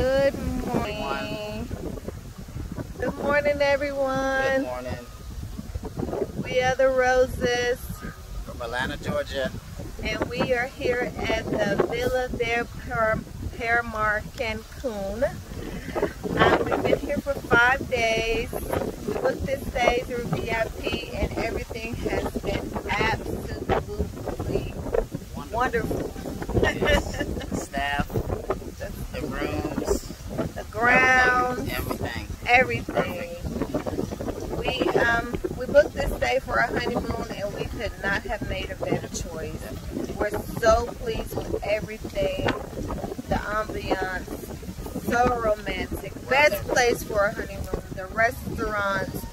Good morning. Good morning, everyone. Good morning We are the Roses, from Atlanta, Georgia. and we are here at the Villa del Per- Palmar Cancun. Um, we've been here for five days. We booked this day through VIP, and everything has been absolutely wonderful. Yes. Staff, the ground, everything. We um we booked this day for our honeymoon and we could not have made a better choice. We're so pleased with everything. The ambiance, so romantic. Best place for a honeymoon. The restaurants,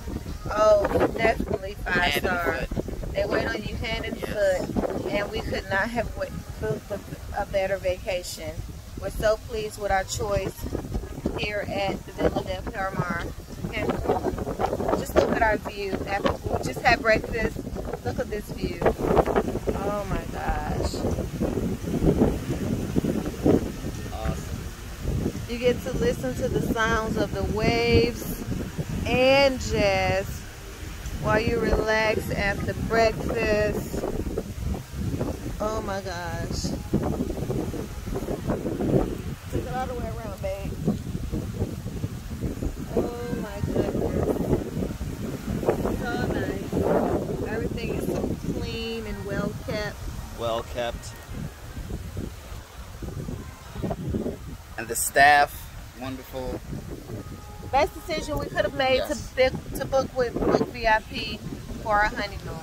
oh, definitely five star. They wait on you hand and Yes. foot, and we could not have booked a, a better vacation. We're so pleased with our choice here at the Villa del Palmar. Cancun. Just look at our view. After we just had breakfast, look at this view. Oh my gosh. Awesome. You get to listen to the sounds of the waves and jazz while you relax after breakfast. Oh my gosh. Took it all the way around, babe. Oh my goodness. So nice. Everything is so clean and well kept. Well kept. And the staff, wonderful. Best decision we could have made Yes. to book to book with book VIP for our honeymoon.